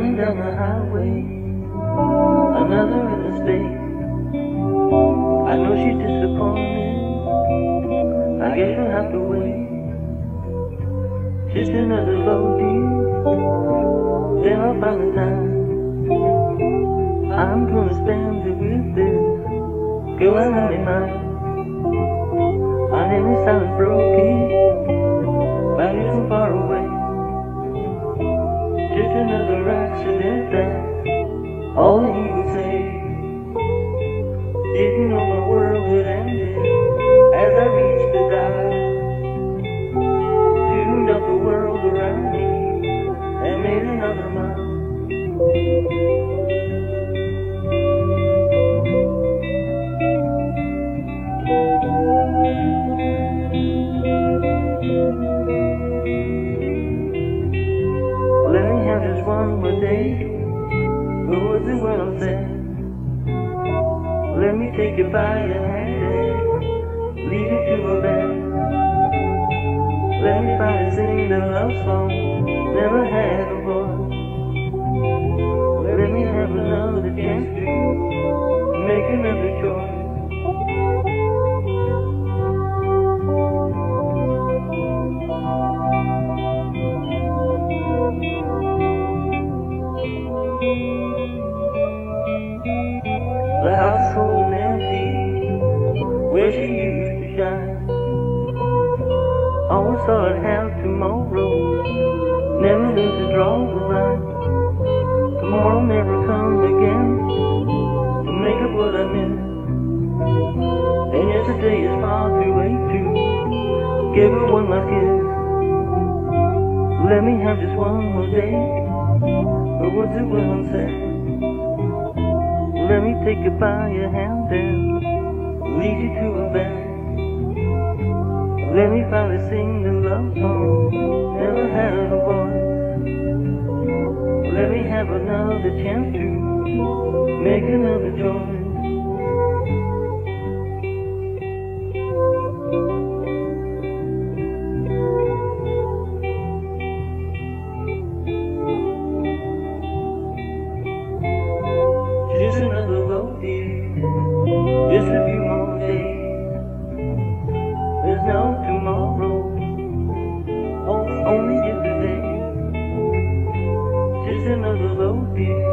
One down the highway, another in the state. I know she's disappointed. I guess you'll have to wait. Just another load, then I'll find the time. I'm gonna spend it with this. Go out of my mind. My name is Silent Broken. A. Let me find sing the love song never had a voice. Have another chance to make another choice. The house so empty where she used to shine. Always thought I'd have tomorrow. Never knew to draw the line. Tomorrow never give her one last kiss. Let me have just one more day. But what's it when I'm? Let me take you by your hand and lead you to a bed. Let me finally sing the love song never had a voice. Let me have another chance to make another choice. Only yesterday, just another road dear.